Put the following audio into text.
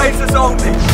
razors only.